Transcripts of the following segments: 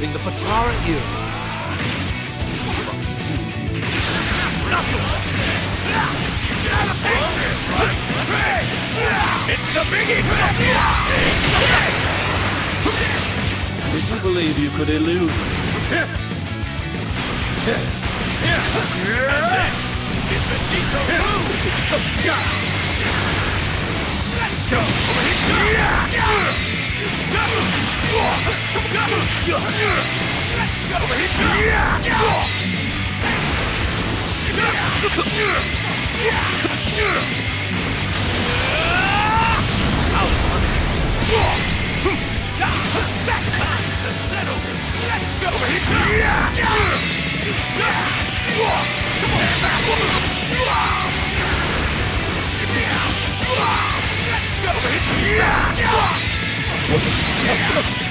using the Potara earrings. See what we do. It's the biggie! Did you believe you could elude me? It's Vegito 2! Let's go! Let's go!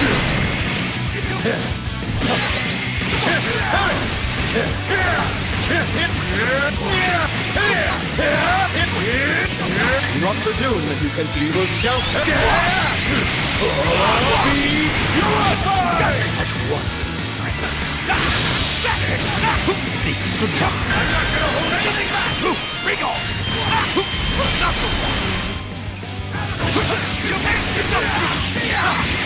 Do not presume that you can be both self Such wondrous strength. This is good luck. Bring on!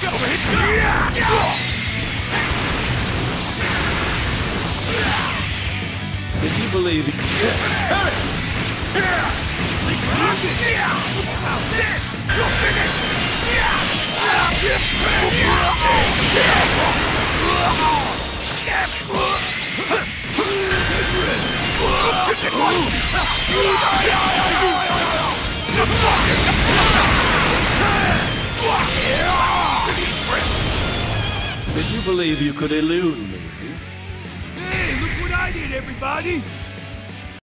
finished! Did you believe Did you believe you could elude me? Hey, look what I did, everybody!